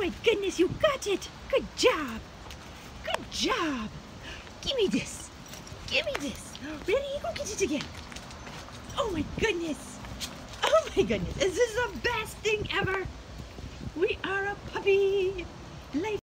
my goodness, you got it. Good job. Good job. Give me this. Give me this. Ready? Go get it again. Oh my goodness. Oh my goodness. This is the best